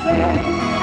sei.